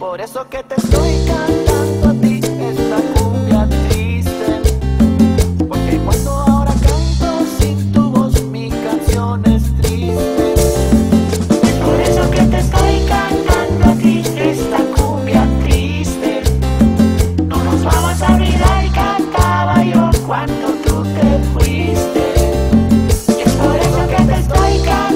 Por eso que te estoy cantando a ti esta cumbia triste. Porque cuando ahora canto sin tu voz mi canción es triste. Es Por eso que te estoy cantando a ti esta cumbia triste. No nos vamos a olvidar, cantaba yo cuando tú te fuiste. Es por eso que te estoy cantando.